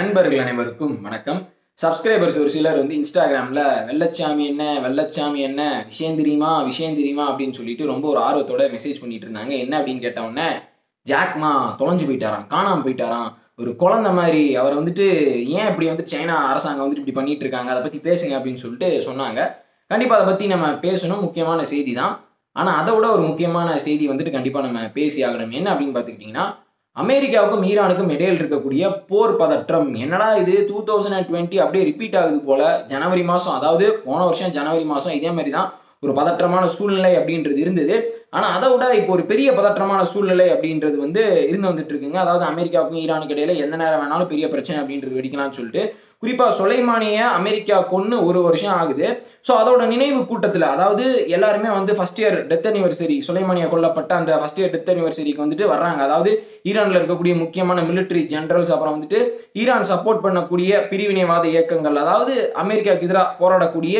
நண்பர்கள் அனைவருக்கும் வணக்கம். சப்ஸ்கிரைபர்ஸ் ஒரு சிலர் வந்து இன்ஸ்டாகிராமில் வெள்ளச்சாமி என்ன? வெள்ளச்சாமி என்ன? விஷயம் தெரியுமா? விஷயம் தெரியுமா? அப்படின்னு சொல்லிட்டு ரொம்ப ஒரு ஆர்வத்தோட மெசேஜ் பண்ணிட்டு இருந்தாங்க. என்ன அப்படின்னு கேட்டவுடனே ஜாக்மா தொலைஞ்சு போயிட்டாராம். காணாமல் போயிட்டாராம். ஒரு குழந்தை மாதிரி. அவர் வந்துட்டு ஏன் இப்படி வந்து சைனா அரசாங்கம் வந்துட்டு இப்படி பண்ணிட்டு இருக்காங்க? அதை பற்றி பேசுங்க அப்படின்னு சொல்லிட்டு சொன்னாங்க. கண்டிப்பாக அதை பற்றி நம்ம பேசணும். முக்கியமான செய்தி தான். ஆனால் அதை விட ஒரு முக்கியமான செய்தி வந்துட்டு கண்டிப்பாக நம்ம பேசி ஆகணும். என்ன அப்படின்னு பார்த்துக்கிட்டிங்கன்னா அமெரிக்காவுக்கும் ஈரானுக்கும் இடையில் இருக்கக்கூடிய போர் பதற்றம். என்னடா இது? டூ தௌசண்ட் அண்ட் டுவெண்ட்டி அப்படியே ரிப்பீட் ஆகுது போல. ஜனவரி மாதம் அதாவது போன வருஷம் ஜனவரி மாதம் இதே மாதிரி தான் ஒரு பதற்றமான சூழ்நிலை அப்படின்றது இருந்தது. ஆனால் அதை விட இப்போ ஒரு பெரிய பதற்றமான சூழ்நிலை அப்படின்றது வந்து இருந்து வந்துட்டு இருக்குங்க. அதாவது அமெரிக்காவுக்கும் ஈரானுக்கு இடையில எந்த நேரம் வேணாலும் பெரிய பிரச்சனை அப்படின்றது வெடிக்கலாம்னு சொல்லிட்டு குறிப்பாக சுலைமானிய அமெரிக்கா கொன்று ஒரு வருஷம் ஆகுது. ஸோ அதோட நினைவு கூட்டத்தில் அதாவது எல்லாருமே வந்து ஃபர்ஸ்ட் இயர் டெத் அனிவர்சரி சுலைமானியா கொல்லப்பட்ட அந்த ஃபர்ஸ்ட் இயர் டெத் அனிவர்சரிக்கு வந்துட்டு வர்றாங்க. அதாவது ஈரானில் இருக்கக்கூடிய முக்கியமான மிலிட்டரி ஜென்ரல்ஸ் அப்புறம் வந்துட்டு ஈரான் சப்போர்ட் பண்ணக்கூடிய பிரிவினைவாத இயக்கங்கள் அதாவது அமெரிக்காவுக்கு எதிராக போராடக்கூடிய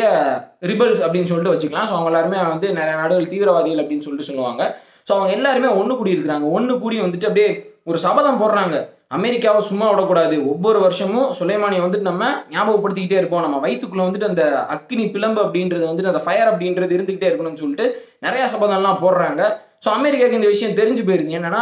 ரிபல்ஸ் அப்படின்னு சொல்லிட்டு வச்சுக்கலாம். ஸோ அவங்க எல்லாருமே வந்து நிறைய நாடுகள் தீவிரவாதிகள் அப்படின்னு சொல்லிட்டு சொல்லுவாங்க. ஸோ அவங்க எல்லாருமே ஒன்று கூடி இருக்கிறாங்க ஒன்று கூடி வந்துட்டு அப்படியே ஒரு சபதம் போடுறாங்க. அமெரிக்காவை சும்மா விடக்கூடாது. ஒவ்வொரு வருஷமும் சுலைமானியை வந்துட்டு நம்ம ஞாபகப்படுத்திக்கிட்டே இருப்போம். நம்ம வயிற்றுக்குள்ளே வந்துட்டு அந்த அக்னி பிளம்பு அப்படின்றது வந்துட்டு அந்த ஃபயர் அப்படின்றது இருந்துகிட்டே இருக்கணும்னு சொல்லிட்டு நிறையா சபதம்லாம் போடுறாங்க. ஸோ அமெரிக்காவுக்கு இந்த விஷயம் தெரிஞ்சு போயிருது. என்னன்னா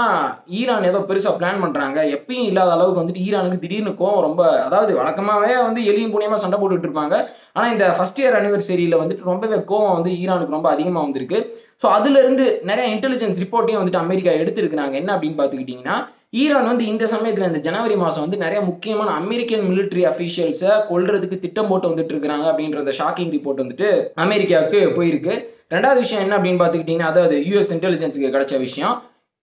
ஈரான் ஏதோ பெருசாக பிளான் பண்ணுறாங்க எப்பயும் இல்லாத அளவுக்கு வந்துட்டு ஈரானுக்கு திடீர்னு கோவம் ரொம்ப அதாவது வழக்கமாகவே வந்து எளியும் புனியமாக சண்டை போட்டுட்டு இருப்பாங்க. ஆனால் இந்த ஃபஸ்ட் இயர் அனிவர்சரியில் வந்துட்டு ரொம்பவே கோவம் வந்து ஈரானுக்கு ரொம்ப அதிகமாக வந்திருக்கு. ஸோ அதுலேருந்து நிறைய இன்டெலிஜென்ஸ் ரிப்போர்ட்டையும் வந்துட்டு அமெரிக்கா எடுத்துருக்குறாங்க. என்ன அப்படின்னு பார்த்துக்கிட்டிங்கன்னா ஈரான் வந்து இந்த சமயத்தில் இந்த ஜனவரி மாதம் வந்து நிறைய முக்கியமான அமெரிக்கன் மிலிட்ரி அஃபீஷியல்ஸை கொள்றதுக்கு திட்டம் போட்டு வந்துட்டு இருக்கிறாங்க அப்படின்றத ஷாக்கிங் ரிப்போர்ட் வந்துட்டு அமெரிக்காவுக்கு போயிருக்கு. ரெண்டாவது விஷயம் என்ன அப்படின்னு பார்த்துக்கிட்டிங்கன்னா அதாவது யூஎஸ் இன்டெலிஜென்ஸுக்கு கிடைச்ச விஷயம்.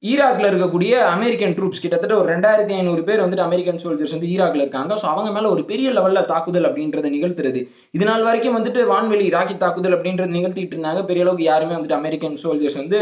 ஈராக்ல இருக்கக்கூடிய அமெரிக்கன் ட்ரூப்ஸ் கிட்டத்தட்ட ஒரு ரெண்டாயிரத்தி ஐநூறு பேர் வந்துட்டு அமெரிக்கன் சோல்ஜர்ஸ் வந்து ஈராக்ல இருக்காங்க. ஸோ அவங்க மேல ஒரு பெரிய லெவல்ல தாக்குதல் அப்படின்றத நிகழ்த்துறது. இது நாள் வரைக்கும் வந்துட்டு வான்வெளி ராக்கெட் தாக்குதல் அப்படின்றது நிகழ்த்திட்டு இருந்தாங்க. பெரிய அளவுக்கு யாருமே வந்துட்டு அமெரிக்கன் சோல்ஜர்ஸ் வந்து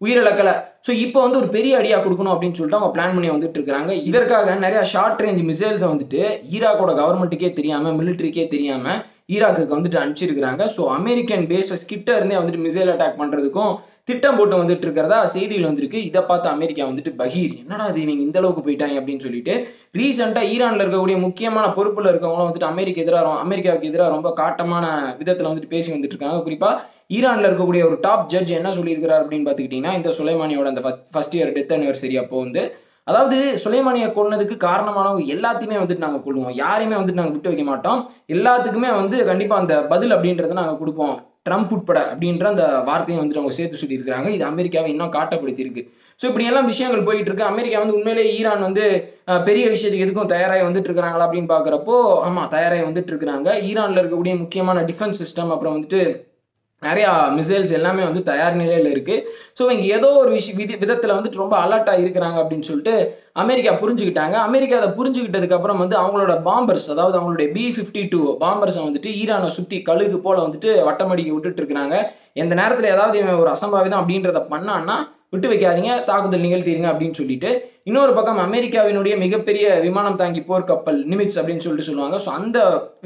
உயிரிழக்கலை. ஸோ இப்போ வந்து ஒரு பெரிய அடியாக கொடுக்கணும் அப்படின்னு சொல்லிட்டு அவங்க பிளான் பண்ணி வந்துட்டு இருக்காங்க இதற்காக நிறையா ஷார்ட் ரேஞ்ச் மிசைல்ஸை வந்துட்டு ஈராக்கோட கவர்மெண்ட்டுக்கே தெரியாமல் மிலிட்ரிக்கே தெரியாமல் ஈராக்குக்கு வந்துட்டு அனுப்பிச்சிருக்கிறாங்க. ஸோ அமெரிக்கன் பேஸஸ் கிட்ட இருந்தே வந்துட்டு மிசைல் அட்டாக் பண்ணுறதுக்கும் திட்டம் போட்டு வந்துட்டு இருக்கிறதா செய்திகள் வந்திருக்கு. இதை பார்த்து அமெரிக்கா வந்துட்டு பகீர் என்னடா இது இவங்க இந்த அளவுக்கு போயிட்டாங்க? அப்படின்னு சொல்லிட்டு ரீசெண்டாக ஈரானில் இருக்கக்கூடிய முக்கியமான பொறுப்பில் இருக்கவங்களும் வந்துட்டு அமெரிக்க எதிராக அமெரிக்காவுக்கு எதிராக ரொம்ப காட்டமான விதத்தில் வந்துட்டு பேசி வந்துட்டு இருக்காங்க. குறிப்பாக ஈரானில் இருக்கக்கூடிய ஒரு டாப் ஜட்ஜ் என்ன சொல்லியிருக்கிறார் அப்படின்னு பார்த்துக்கிட்டிங்கன்னா இந்த சுலைமானியோட அந்த ஃபஸ்ட் இயர் டெத் அனிவர்சரி அப்போ வந்து அதாவது சுலைமானியை கொன்னதுக்கு காரணமானவங்க எல்லாத்தையுமே வந்துட்டு நாங்கள் கொள்ளுவோம் யாரையுமே வந்துட்டு நாங்கள் விட்டு வைக்க மாட்டோம். எல்லாத்துக்குமே வந்து கண்டிப்பாக அந்த பதில் அப்படின்றத நாங்கள் கொடுப்போம். ட்ரம்ப் உட்பட அப்படின்ற அந்த வார்த்தையை வந்துட்டு அவங்க சேர்த்து சொல்லியிருக்கிறாங்க. இது அமெரிக்காவை இன்னும் காட்டப்படுத்தியிருக்கு. ஸோ இப்படி எல்லாம் விஷயங்கள் போயிட்டு இருக்கு அமெரிக்கா வந்து உண்மையிலேயே ஈரான் வந்து பெரிய விஷயத்துக்கு எதுக்கும் தயாராகி வந்துட்டு இருக்கிறாங்களா அப்படின்னு பார்க்குறப்போ ஆமாம் தயாராகி வந்துட்டு இருக்கிறாங்க ஈரானில் இருக்கக்கூடிய முக்கியமான டிஃபென்ஸ் சிஸ்டம் அப்புறம் வந்துட்டு நிறையா மிசைல்ஸ் எல்லாமே வந்து தயார் நிலையில் இருக்குது ஸோ இவங்க ஏதோ ஒரு விஷய விதி விதத்தில் வந்துட்டு ரொம்ப அலர்ட்டாக இருக்கிறாங்க அப்படின்னு சொல்லிட்டு அமெரிக்கா புரிஞ்சுக்கிட்டாங்க. அமெரிக்கா அதை புரிஞ்சுக்கிட்டதுக்கப்புறம் வந்து அவங்களோட பாம்பர்ஸ் அதாவது அவங்களுடைய பி ஃபிஃப்டி டூ பாம்பர்ஸை வந்துட்டு ஈரானை சுற்றி கழுகு போல் வந்துட்டு வட்டமடிக்க விட்டுட்டு இருக்கிறாங்க. எந்த நேரத்தில் ஏதாவது இவன் ஒரு அசம்பாவிதம் அப்படின்றத பண்ணான்னா விட்டு வைக்காதீங்க தாக்குதல் நிகழ்த்திடுங்க அப்படின்னு சொல்லிட்டு இன்னொரு பக்கம் அமெரிக்காவினுடைய மிகப்பெரிய விமானம் தாங்கி போர்க்கப்பல் நிமிட்ஸ் அப்படின்னு சொல்லிட்டு சொல்லுவாங்க. ஸோ அந்த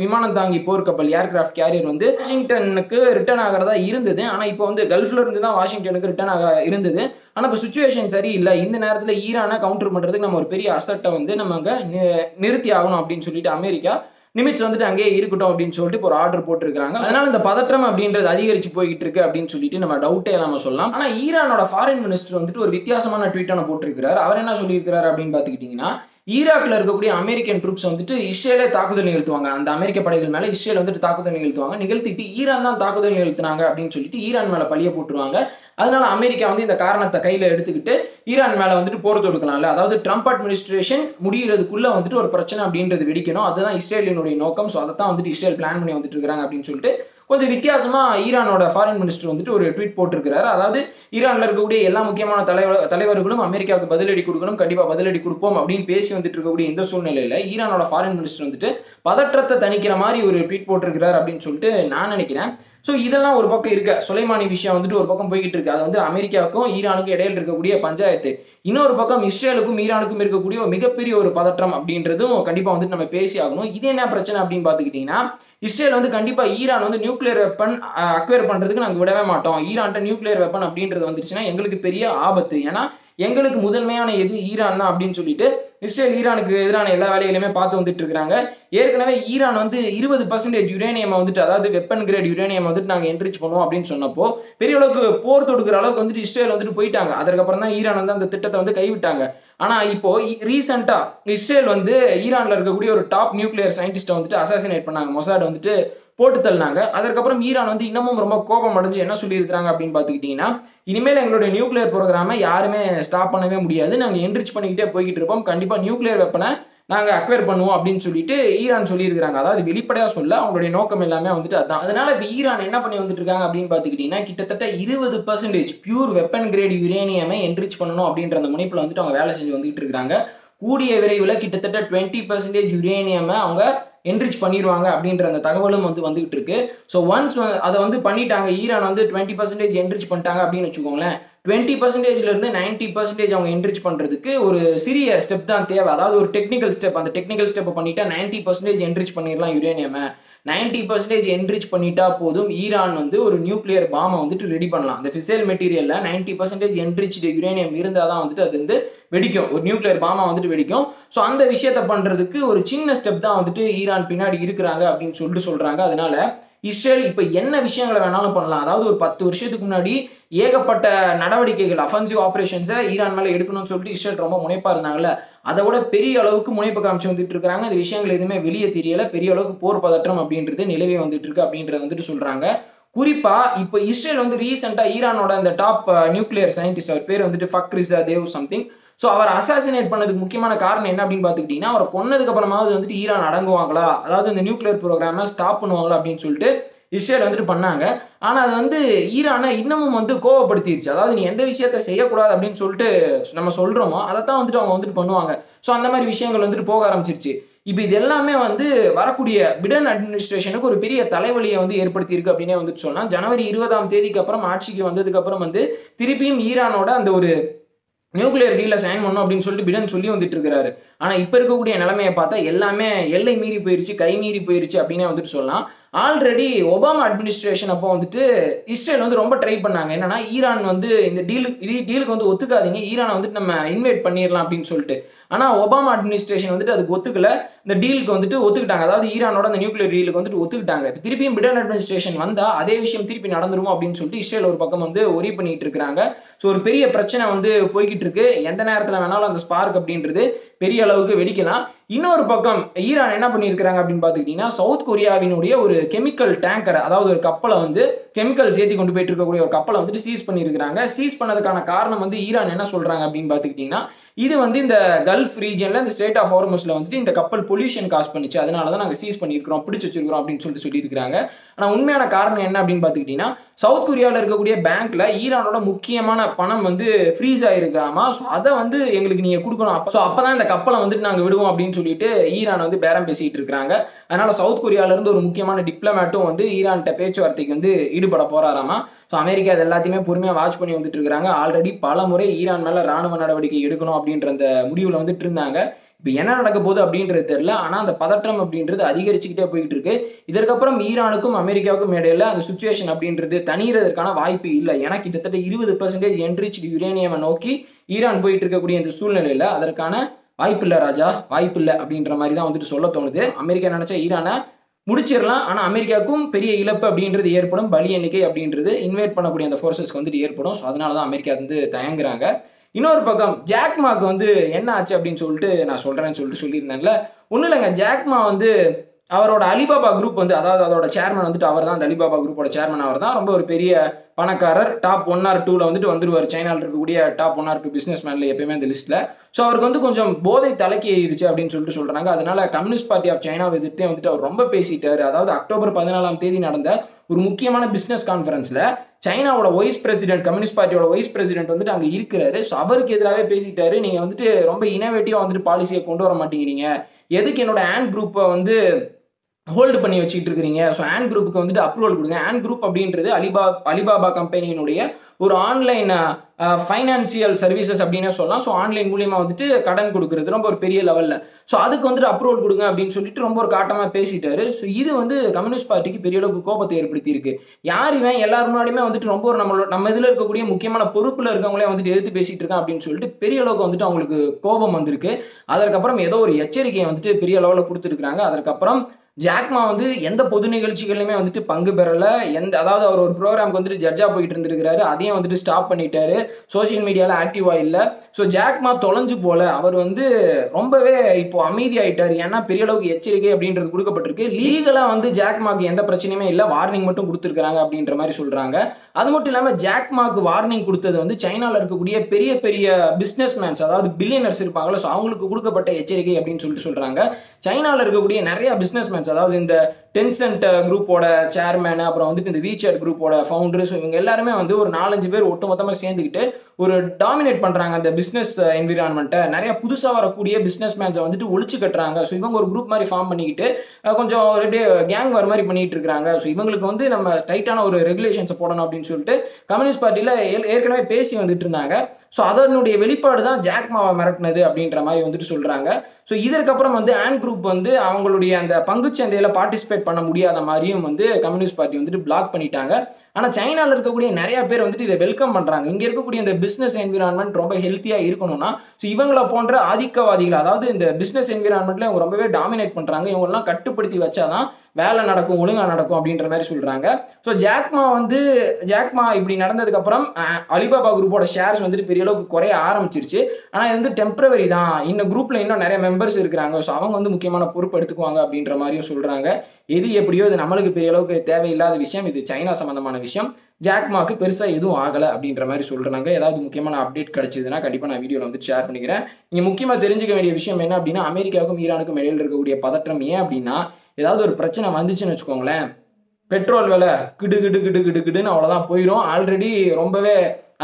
விமானம் தாங்கி போர்க்கப்பல் ஏர்கிராஃப்ட் கேரியர் வந்து வாஷிங்டனுக்கு ரிட்டர்ன் ஆகிறதா இருந்தது. ஆனால் இப்போ வந்து கல்ஃப்ல இருந்து தான் வாஷிங்டனுக்கு ரிட்டர்ன் ஆக இருந்தது. ஆனால் இப்போ சுச்சுவேஷன் சரியில்லை. இந்த நேரத்தில் ஈரானை கவுண்டர் பண்ணுறதுக்கு நம்ம ஒரு பெரிய அசட்டை வந்து நம்ம அங்கே நிறுத்தி ஆகணும் அப்படின்னு சொல்லிட்டு அமெரிக்கா நிமிட்ஸ் வந்துட்டு அங்கேயே இருக்கட்டும் அப்படின்னு சொல்லிட்டு இப்போ ஒரு ஆர்டர் போட்டிருக்காங்க அதனால இந்த பதற்றம் அப்படின்றது அதிகரிச்சு போய்கிட்டு இருக்கு அப்படின்னு சொல்லிட்டு நம்ம டவுட்டே இல்லாமல் சொல்லலாம். ஆனால் ஈரானோட ஃபாரின் மினிஸ்டர் வந்துட்டு ஒரு வித்தியாசமான ட்வீட் ஒன்று போட்டிருக்கிறார். அவர் என்ன சொல்லியிருக்கிறார் அப்படின்னு பார்த்துக்கிட்டிங்கன்னா ஈராக்ல இருக்கக்கூடிய அமெரிக்கன் ட்ரூப்ஸ் வந்துட்டு இஸ்ரேலே தாக்குதல் நிகழ்த்துவாங்க. அந்த அமெரிக்க படைகள் மேல இஸ்ரேல் வந்துட்டு தாக்குதல் நிகழ்த்துவாங்க. நிகழ்த்திட்டு ஈரான் தான் தாக்குதல் நிகழ்த்தினாங்க அப்படின்னு சொல்லிட்டு ஈரான் மேல பழிய போட்டுருவாங்க. அதனால அமெரிக்கா வந்து இந்த காரணத்தை கையில எடுத்துக்கிட்டு ஈரான் மேல வந்துட்டு போர் தொடுக்கலாம்ல. அதாவது ட்ரம்ப் அட்மினிஸ்ட்ரேஷன் முடிகிறதுக்குள்ள வந்துட்டு ஒரு பிரச்சனை அப்படின்றது வெடிக்கணும். அதுதான் இஸ்ரேலினுடைய நோக்கம். ஸோ அதை தான் வந்துட்டு இஸ்ரேல் பிளான் பண்ணி வந்துட்டு இருக்கிறாங்க அப்படின்னு சொல்லிட்டு கொஞ்சம் வித்தியாசமாக ஈரானோட ஃபாரின் மினிஸ்டர் வந்துட்டு ஒரு ட்வீட் போட்டிருக்கிறாரு. அதாவது ஈரானில் இருக்கக்கூடிய எல்லா முக்கியமான தலைவர் தலைவர்களும் அமெரிக்காவுக்கு பதிலடி கொடுக்கணும் கண்டிப்பாக பதிலடி கொடுப்போம் அப்படின்னு பேசி வந்துட்டு இருக்கக்கூடிய இந்த சூழ்நிலையில் ஈரானோட ஃபாரின் மினிஸ்டர் வந்துட்டு பதற்றத்தை தணிக்கிற மாதிரி ஒரு ட்வீட் போட்டிருக்கிறார் அப்படின்னு சொல்லிட்டு நான் நினைக்கிறேன். ஸோ இதெல்லாம் ஒரு பக்கம் இருக்க. சுலைமானி விஷயம் வந்துட்டு ஒரு பக்கம் போய்கிட்டு இருக்கு. அது வந்து அமெரிக்காவுக்கும் ஈரானுக்கும் இடையில இருக்கக்கூடிய பஞ்சாயத்து. இன்னொரு பக்கம் இஸ்ரேலுக்கும் ஈரானுக்கும் இருக்கக்கூடிய மிகப்பெரிய ஒரு பதற்றம் அப்படின்றதும் கண்டிப்பாக வந்துட்டு நம்ம பேசி ஆகணும். இது என்ன பிரச்சனை அப்படின்னு பார்த்துக்கிட்டிங்கன்னா இஸ்ரேல் வந்து கண்டிப்பாக ஈரான் வந்து நியூக்ளியர் வெப்பன் அக்வேர் பண்ணுறதுக்கு நாங்கள் விடவே மாட்டோம். ஈரான்ட்ட நியூக்ளியர் வெப்பன் அப்படின்றது வந்துருச்சுன்னா எங்களுக்கு பெரிய ஆபத்து. ஏன்னா எங்களுக்கு முதன்மையான எது ஈரான் தான் அப்படின்னு சொல்லிட்டு இஸ்ரேல் ஈரானுக்கு எதிரான எல்லா வேலைகளையுமே பார்த்து வந்துட்டு இருக்காங்க. ஏற்கனவே ஈரான் வந்து இருபது பர்சன்டேஜ் யுரேனியம் வந்துட்டு அதாவது வெப்பன் கிரேட் யுரேனியம் வந்துட்டு நாங்கள் என்ரிச் பண்ணுவோம் அப்படின்னு சொன்னப்போ பெரிய அளவுக்கு போர் தொடுக்கிற அளவுக்கு வந்துட்டு இஸ்ரேல் வந்துட்டு போயிட்டாங்க. அதுக்கப்புறம் தான் ஈரான் வந்து அந்த திட்டத்தை வந்து கைவிட்டாங்க. ஆனால் இப்போது ரீசெண்டாக இஸ்ரேல் வந்து ஈரானில் இருக்கக்கூடிய ஒரு டாப் நியூக்ளியர் சயின்டிஸ்ட்டை வந்துட்டு அசாசினேட் பண்ணாங்க. மொசாட் வந்துட்டு போட்டு தள்ளினாங்க. அதற்கப்புறம் ஈரான் வந்து இன்னமும் ரொம்ப கோபம் அடைஞ்சு என்ன சொல்லியிருக்கிறாங்க அப்படின்னு பார்த்துக்கிட்டிங்கன்னா இனிமேல் எங்களுடைய நியூக்ளியர் ப்ரோக்ராமை யாருமே ஸ்டாப் பண்ணவே முடியாது. நாங்கள் என்ரிச் பண்ணிக்கிட்டே போய்கிட்டு இருப்போம். கண்டிப்பாக நியூக்ளியர் வெப்பனை நாங்கள் அக்வேர் பண்ணுவோம் அப்படின்னு சொல்லிட்டு ஈரான் சொல்லியிருக்கிறாங்க. அதாவது வெளிப்படையாக சொல்ல அவங்களுடைய நோக்கம் எல்லாமே வந்துட்டு அதுதான் அதனால இப்போ ஈரான் என்ன பண்ணி வந்துட்டு இருக்காங்க அப்படின்னு பார்த்துக்கிட்டிங்கன்னா கிட்டத்தட்ட இருபது பர்சன்டேஜ் பியூர் வெப்பன் கிரேட் யுரேனியமை என்ரிச் பண்ணணும் அப்படின்ற அந்த முனைப்பில் வந்துட்டு அவங்க வேலை செஞ்சு வந்துகிட்டு இருக்காங்க. கூடிய விரைவில் கிட்டத்தட்ட டுவெண்ட்டி பர்சன்டேஜ் யுரேனியமை அவங்க என்ரிச் பண்ணிடுவாங்க அப்படின்ற அந்த தகவலும் வந்து வந்துகிட்டு இருக்கு. ஸோ ஒன்ஸ் அதை வந்து பண்ணிட்டாங்க. ஈரான் வந்து டுவெண்ட்டி பர்சன்டேஜ் என்ரிச் பண்ணிட்டாங்க அப்படின்னு வச்சுக்கோங்களேன். டுவெண்ட்டி பர்சன்டேஜ்லேருந்து நைன்ட்டி பர்சன்டேஜ் அவங்க என்ரிச் பண்ணுறதுக்கு ஒரு சிறிய ஸ்டெப் தான் தேவை. அதாவது ஒரு டெக்னிக்கல் ஸ்டெப் அந்த டெக்னிக்கல் ஸ்டெப்பை பண்ணிட்டா நைன்டி பர்சன்டேஜ் என்ரிச் பண்ணிடலாம் யுரேனியமை நைன்டி பர்சன்டேஜ் என்ரிச் பண்ணிட்டா போதும் ஈரான் வந்து ஒரு நியூக்ளியர் பாமை வந்துட்டு ரெடி பண்ணலாம். அந்த ஃபிசைல் மெட்டீரியலில் நைன்டி பர்சன்டேஜ் என்ரிச் யுரேனியம் இருந்தால் தான் வந்துட்டு அது வந்து வெடிக்கும். ஒரு நியூக்ளியர் பாமா வந்துட்டு வெடிக்கும். ஸோ அந்த விஷயத்தை பண்ணுறதுக்கு ஒரு சின்ன ஸ்டெப் தான் வந்துட்டு ஈரான் பின்னாடி இருக்கிறாங்க அப்படின்னு சொல்லிட்டு சொல்கிறாங்க அதனால இஸ்ரேல் இப்போ என்ன விஷயங்களை வேணாலும் பண்ணலாம். அதாவது ஒரு பத்து வருஷத்துக்கு முன்னாடி ஏகப்பட்ட நடவடிக்கைகள் அஃபென்சிவ் ஆப்ரேஷன்ஸை ஈரான் மேலே எடுக்கணும்னு சொல்லிட்டு இஸ்ரேல் ரொம்ப முனைப்பாக இருந்தாங்கல்ல அதை விட பெரிய அளவுக்கு முனைப்பு காமிச்சு வந்துட்டு இருக்காங்க. இந்த விஷயங்கள் எதுவுமே வெளியே தெரியல. பெரிய அளவுக்கு போர் பதற்றம் அப்படின்றது நிலவே வந்துட்டு இருக்கு அப்படின்றத வந்துட்டு சொல்கிறாங்க குறிப்பாக இப்போ இஸ்ரேல் வந்து ரீசெண்டாக ஈரானோட அந்த டாப் நியூக்ளியர் சயின்டிஸ்ட் அவர் பேர் வந்துட்டு ஃபக்ரிசா தேவ் சம்திங் ஸோ அவர் அசாசினேட் பண்ணதுக்கு முக்கியமான காரணம் என்ன அப்படின்னு பார்த்துக்கிட்டிங்கன்னா அவர் கொன்னதுக்கு அப்புறமாவது வந்துட்டு ஈரான் அடங்குவாங்களா? அதாவது இந்த நியூக்ளியர் ப்ரோக்ராமை ஸ்டாப் பண்ணுவாங்களா அப்படின்னு சொல்லிட்டு இஸ்ரேல் வந்துட்டு பண்ணாங்க. ஆனால் அது வந்து ஈரானை இன்னமும் வந்து கோவப்படுத்திடுச்சு அதாவது நீ எந்த விஷயத்த செய்யக்கூடாது அப்படின்னு சொல்லிட்டு நம்ம சொல்கிறோமோ அதை தான் வந்துட்டு அவங்க வந்துட்டு பண்ணுவாங்க. ஸோ அந்த மாதிரி விஷயங்கள் வந்துட்டு போக ஆரம்பிச்சிருச்சு. இப்போ இது எல்லாமே வந்து வரக்கூடிய பிடன் அட்மினிஸ்ட்ரேஷனுக்கு ஒரு பெரிய தலைவலியை வந்து ஏற்படுத்தியிருக்கு அப்படின்னே வந்துட்டு சொன்னால் ஜனவரி இருபதாம் தேதிக்கு அப்புறம் ஆட்சிக்கு வந்ததுக்கு அப்புறம் வந்து திருப்பியும் ஈரானோட அந்த ஒரு நியூக்ளியர் டீலை சைன் பண்ணும் அப்படின்னு சொல்லிட்டு பிடன் சொல்லி வந்துட்டு இருக்கிறாரு ஆனால் இப்போ இருக்கக்கூடிய நிலைமையை பார்த்தா எல்லாமே எல்லை மீறி போயிருச்சு கை மீறி போயிருச்சு அப்படின்னே வந்துட்டு சொல்லலாம். ஆல்ரெடி ஒபாமா அட்மினிஸ்ட்ரேஷன் அப்போ வந்துட்டு இஸ்ரேல் வந்து ரொம்ப ட்ரை பண்ணாங்க. என்னன்னா ஈரான் வந்து இந்த டீலுக்கு டீலுக்கு வந்து ஒத்துக்காதீங்க. ஈரானை வந்துட்டு நம்ம இன்வைட் பண்ணிடலாம் அப்படின்னு சொல்லிட்டு. ஆனால் ஒபாமா அட்மினிஸ்ட்ரேஷன் வந்துட்டு அதுக்கு ஒத்துக்கல. இந்த டீலுக்கு வந்துட்டு ஒத்துக்கிட்டாங்க. அதாவது ஈரானோட அந்த நியூக்ளியர் டீலுக்கு வந்துட்டு ஒத்துக்கிட்டாங்க. இப்போ திருப்பியும் பிடன் அட்மினிஸ்ட்ரேஷன் வந்தால் அதே விஷயம் திருப்பி நடந்துருமோ அப்படின்னு சொல்லிட்டு இஸ்ரேல் ஒரு பக்கம் வந்து ஒரி பண்ணிட்டு இருக்கிறாங்க. ஸோ ஒரு பெரிய பிரச்சனை வந்து போய்கிட்டு இருக்கு. எந்த நேரத்தில் வேணாலும் அந்த ஸ்பார்க் அப்படின்றது பெரிய அளவுக்கு வெடிக்கலாம். இன்னொரு பக்கம் ஈரான் என்ன பண்ணியிருக்கிறாங்க அப்படின்னு பார்த்துக்கிட்டிங்கன்னா சவுத் கொரியாவினுடைய ஒரு கெமிக்கல் டேங்கரை அதாவது ஒரு கப்பலை வந்து கெமிக்கல் சேர்த்து கொண்டு போயிட்டு இருக்கக்கூடிய ஒரு கப்பலை வந்துட்டு சீஸ் பண்ணியிருக்கிறாங்க. சீஸ் பண்ணதுக்கான காரணம் வந்து ஈரான் என்ன சொல்கிறாங்க அப்படின்னு பார்த்துக்கிட்டிங்கன்னா இது வந்து இந்த கல்ஃப் ரீஜனில் இந்த ஸ்டேட் ஆஃப் ஹார்மஸில் வந்துட்டு இந்த கப்பல் பொல்யூஷன் காஸ் பண்ணிச்சு. அதனால தான் நாங்கள் சீஸ் பண்ணியிருக்கிறோம் பிடிச்சி வச்சிருக்கிறோம் அப்படின்னு சொல்லிட்டு சொல்லியிருக்கிறாங்க. ஆனால் உண்மையான காரணம் என்ன அப்படின்னு பார்த்துக்கிட்டிங்கன்னா சவுத் கொரியாவில் இருக்கக்கூடிய பேங்க்கில் ஈரானோட முக்கியமான பணம் வந்து ஃப்ரீஸ் ஆயிருக்காமா? ஸோ அதை வந்து எங்களுக்கு நீங்கள் கொடுக்கணும். அப்போ ஸோ அப்போ தான் இந்த கப்பலை வந்துட்டு நாங்கள் விடுவோம் அப்படின்னு சொல்லிட்டு ஈரான் வந்து பேரம் பேசிட்டு இருக்கிறாங்க. அதனால சவுத் கொரியாவிலேருந்து ஒரு முக்கியமான டிப்ளமேட்டும் வந்து ஈரான்கிட்ட பேச்சுவார்த்தைக்கு வந்து ஈடுபட போறாராமா? ஸோ அமெரிக்கா அது எல்லாத்தையுமே பொறுமையாக வாட்ச் பண்ணி வந்துட்டு இருக்காங்க ஆல்ரெடி பல முறை ஈரான் மேலே ராணுவ நடவடிக்கை எடுக்கணும் அப்படின்ற அந்த முடிவில் வந்துட்டு இருந்தாங்க. இப்போ என்ன நடக்க போகுது அப்படின்றது தெரியல. ஆனால் அந்த பதற்றம் அப்படின்றது அதிகரிச்சுக்கிட்டே போயிட்டு இருக்கு. இதற்கப்புறம் ஈரானுக்கும் அமெரிக்காவுக்கும் இடையில அந்த சுச்சுவேஷன் அப்படின்றது தனியறதற்கான வாய்ப்பு இல்லை. ஏன்னா கிட்டத்தட்ட இருபது பர்சன்டேஜ் என்ரிச் யுரேனியமை நோக்கி ஈரான் போயிட்டு இருக்கக்கூடிய இந்த சூழ்நிலையில் அதற்கான வாய்ப்பு இல்லை ராஜா வாய்ப்பு இல்லை அப்படின்ற மாதிரி தான் வந்துட்டு சொல்ல தோணுது. அமெரிக்கா நினைச்சா ஈரானை முடிச்சிடலாம். ஆனால் அமெரிக்காவுக்கும் பெரிய இழப்பு அப்படின்றது ஏற்படும். பலி எண்ணிக்கை அப்படின்றது இன்வைட் பண்ணக்கூடிய அந்த ஃபோர்ஸஸ்க்கு வந்துட்டு ஏற்படும். ஸோ அதனால தான் அமெரிக்கா வந்து தயங்குறாங்க. இன்னொரு பக்கம் ஜாக்மாக்கு வந்து என்ன ஆச்சு அப்படின்னு சொல்லிட்டு நான் சொல்கிறேன்னு சொல்லிட்டு சொல்லியிருந்தேன்ல. ஒன்றும் இல்லைங்க. ஜாக்மா வந்து அவரோட அலிபாபா குரூப் வந்து அதாவது அதோட சேர்மன் வந்துட்டு அவர் தான் அந்த அலிபாபா குரூப்போட சேர்மன் அவர் தான் ரொம்ப ஒரு பெரிய பணக்காரர். டாப் ஒன் ஆர் டூவில் வந்துட்டு வந்துருவார். சைனாவில் இருக்கக்கூடிய top one or two business மேனில் எப்பயுமே அந்த லிஸ்ட்டில் ஸோ அவருக்கு வந்து கொஞ்சம் போதை தலைக்கு ஏறிடுச்சு அப்படின்னு சொல்லிட்டு சொல்கிறாங்க அதனால கம்யூனிஸ்ட் பார்ட்டி ஆஃப் சைனாவை எதிர்த்தே வந்துட்டு அவர் ரொம்ப பேசிட்டார். அதாவது அக்டோபர் பதினாலாம் தேதி நடந்த ஒரு முக்கியமான பிஸ்னஸ் கான்ஃபரன்ஸில் சைனாவோட வைஸ் பிரசிடென்ட் கம்யூனிஸ்ட் பார்ட்டியோட வைஸ் பிரசிடென்ட் வந்துட்டு அங்கே இருக்கிறாரு. ஸோ அவருக்கு எதிராகவே பேசிட்டாரு. நீங்கள் வந்துட்டு ரொம்ப இனோவேட்டிவாக வந்துட்டு பாலிசியை கொண்டு வர மாட்டேங்கிறீங்க. எதுக்கு என்னோட ஹேண்ட் குரூப்பை வந்து ஹோல்டு பண்ணி வச்சுட்டு இருக்கிறீங்க ஸோ ஆன் குரூப்புக்கு வந்துட்டு அப்ரூவல் கொடுங்க. ஆன் குரூப் அப்படின்றது அலிபா அலிபாபா கம்பெனியினுடைய ஒரு ஆன்லைன் ஃபைனான்சியல் சர்வீசஸ் அப்படின்னே சொல்லலாம். ஸோ ஆன்லைன் மூலியமாக வந்துட்டு கடன் கொடுக்குறது ரொம்ப ஒரு பெரிய லெவலில் ஸோ அதுக்கு வந்துட்டு அப்ரூவல் கொடுங்க அப்படின்னு சொல்லிட்டு ரொம்ப ஒரு காட்டமாக பேசிட்டாரு. ஸோ இது வந்து கம்யூனிஸ்ட் பார்ட்டிக்கு பெரிய அளவுக்கு கோபத்தை ஏற்படுத்தியிருக்கு. யார் இவன்? எல்லாரும் முன்னாடியுமே வந்துட்டு ரொம்ப ஒரு நம்மளோட நம்ம இதில் இருக்கக்கூடிய முக்கியமான பொறுப்பில் இருக்கவங்களே வந்துட்டு எடுத்து பேசிகிட்டு இருக்கான் அப்படின்னு சொல்லிட்டு பெரிய அளவுக்கு வந்துட்டு அவங்களுக்கு கோபம் வந்திருக்கு. அதற்கப்புறம் ஏதோ ஒரு எச்சரிக்கையை வந்துட்டு பெரிய லெவலில் கொடுத்துருக்குறாங்க. அதற்கப்புறம் ஜாக்மா வந்து எந்த பொது நிகழ்ச்சிகள்லையுமே வந்துட்டு பங்கு பெறலை. எந்த அதாவது அவர் ஒரு ப்ரோக்ராமுக்கு வந்துட்டு ஜட்ஜாக போயிட்டு இருந்திருக்கிறாரு. அதையும் வந்துட்டு ஸ்டாப் பண்ணிட்டாரு. சோஷியல் மீடியாவில் ஆக்டிவாக இல்லை. ஸோ ஜாக்மா தொலைஞ்சு போல. அவர் வந்து ரொம்பவே இப்போ அமைதியாயிட்டார். ஏன்னா பெரிய அளவுக்கு எச்சரிக்கை அப்படின்றது கொடுக்கப்பட்டிருக்கு. லீகலாக வந்து ஜாக்மாக்கு எந்த பிரச்சனையுமே இல்லை. வார்னிங் மட்டும் கொடுத்துருக்குறாங்க அப்படின்ற மாதிரி சொல்கிறாங்க அது மட்டும் இல்லாமல் ஜாக்மாக்கு வார்னிங் கொடுத்தது வந்து சைனாவில் இருக்கக்கூடிய பெரிய பெரிய பிஸ்னஸ் மேன்ஸ் அதாவது பில்லியனர்ஸ் இருப்பாங்களோ ஸோ அவங்களுக்கு கொடுக்கப்பட்ட எச்சரிக்கை அப்படின்னு சொல்லிட்டு சொல்கிறாங்க சைனாவில் இருக்கக்கூடிய நிறைய பிஸ்னஸ் மேன்ஸ் அதாவது இந்த டென்சென்ட் குரூப்போட சேர்மேன் அப்புறம் வந்துட்டு இந்த வீச்சர் குரூப்போட ஃபவுண்டர்ஸ் இவங்க எல்லாருமே வந்து ஒரு நாலஞ்சு பேர் ஒட்டுமொத்தமாக சேர்ந்துக்கிட்டு ஒரு டாமினேட் பண்ணுறாங்க அந்த பிஸ்னஸ் என்விரான்மெண்ட்டை நிறைய புதுசாக வரக்கூடிய பிஸ்னஸ் மேன்ஸை வந்துட்டு ஒழிச்சு கட்டுறாங்க. ஸோ இவங்க ஒரு குரூப் மாதிரி ஃபார்ம் பண்ணிக்கிட்டு கொஞ்சம் அப்படியே கேங் வர மாதிரி பண்ணிட்டு இருக்காங்க ஸோ இவங்களுக்கு வந்து நம்ம டைட்டான ஒரு ரெகுலேஷன்ஸை போடணும் அப்படின்னு சொல்லிட்டு கம்யூனிஸ்ட் பார்ட்டியில் ஏற்கனவே பேசி வந்துட்டு இருந்தாங்க. ஸோ அதனுடைய வெளிப்பாடு தான் ஜாக்மாவை மிரட்டினது அப்படின்ற மாதிரி வந்துட்டு சொல்கிறாங்க ஸோ இதற்கப்புறம் வந்து ஆன் குரூப் வந்து அவங்களுடைய அந்த பங்குச்சந்தையில் பார்ட்டிசிபேட் பண்ண முடியாத மாதிரியும் வந்து கம்யூனிஸ்ட் பார்ட்டி வந்துட்டு பிளாக் பண்ணிட்டாங்க. ஆனால் சைனாவில் இருக்கக்கூடிய நிறைய பேர் வந்துட்டு இதை வெல்கம் பண்ணுறாங்க இங்கே இருக்கக்கூடிய இந்த பிஸ்னஸ் என்விரான்மெண்ட் ரொம்ப ஹெல்த்தியாக இருக்கணும்னா ஸோ இவங்கள போன்ற ஆதிக்கவாதிகள் அதாவது இந்த பிஸ்னஸ் என்விரான்மெண்ட்டில் இவங்க ரொம்பவே டாமினேட் பண்ணுறாங்க இவங்கெல்லாம் கட்டுப்படுத்தி வச்சாதான் வேலை நடக்கும் ஒழுங்காக நடக்கும் அப்படின்ற மாதிரி சொல்கிறாங்க ஸோ ஜாக்மா வந்து ஜாக்மா இப்படி நடந்ததுக்கப்புறம் அலிபாபா குரூப்போட ஷேர்ஸ் வந்துட்டு பெரிய அளவுக்கு குறைய ஆரம்பிச்சிருச்சு. ஆனால் இது வந்து டெம்பரவரி தான். இந்த குரூப்பில் இன்னும் நிறைய மெம்பர்ஸ் இருக்கிறாங்க. ஸோ அவங்க வந்து முக்கியமான பொறுப்பு எடுத்துக்குவாங்க அப்படின்ற மாதிரியும் சொல்கிறாங்க எது எப்படியோ இது நம்மளுக்கு பெரிய அளவுக்கு தேவையில்லாத விஷயம். இது சைனா சம்மந்தமான விஷயம். ஜாக்மாக்கு பெருசாக எதுவும் ஆகலை அப்படின்ற மாதிரி சொல்கிறாங்க ஏதாவது முக்கியமான அப்டேட் கிடச்சிதுன்னா கண்டிப்பாக நான் வீடியோவில் வந்து ஷேர் பண்ணிக்கிறேன். நீங்கள் முக்கியமாக தெரிஞ்சுக்க வேண்டிய விஷயம் என்ன அப்படின்னா அமெரிக்காவுக்கும் ஈரானுக்கும் இடையில் இருக்கக்கூடிய பதற்றம் ஏன் அப்படின்னா ஏதாவது ஒரு பிரச்சனை வந்துச்சுன்னு வச்சுக்கோங்களேன் பெட்ரோல் விலை கிடு கிடு கிடு கிடு கிடுன்னு அவ்வளோதான் போயிடும் ஆல்ரெடி ரொம்பவே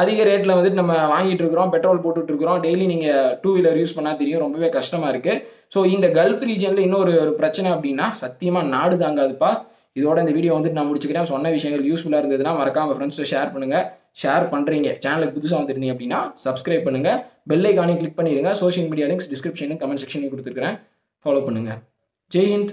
அதிக ரேட்டில் வந்துட்டு நம்ம வாங்கிட்டு இருக்கிறோம் பெட்ரோல் போட்டுட்டு இருக்கிறோம். டெய்லி நீங்கள் டூ வீலர் யூஸ் பண்ணால் தெரியும் ரொம்பவே கஷ்டமாக இருக்குது ஸோ இந்த கல்ஃப் ரீஜனில் இன்னொரு ஒரு பிரச்சனை அப்படின்னா சத்தியமாக நாடு தாங்காதுப்பா. இதோட இந்த வீடியோ வந்துட்டு நான் முடிச்சுக்கிறேன். சொன்ன விஷயங்கள் யூஸ்ஃபுல்லாக இருந்ததுன்னா மறக்காம ஃப்ரெண்ட்ஸை ஷேர் பண்ணுங்கள் ஷேர் பண்ணுறீங்க சேனலுக்கு புதுசாக வந்துருந்தீங்க அப்படின்னா சப்ஸ்கிரைப் பண்ணுங்கள் பெல் ஐக்கானே கிளிக் பண்ணிடுங்க சோஷியல் மீடியா லிங்க்ஸ் டிஸ்கிரிப்ஷனும் கமெண்ட் செக்ஷனையும் கொடுத்துருக்கிறேன். ஃபாலோ பண்ணுங்கள் ஜெய் ஹிந்த்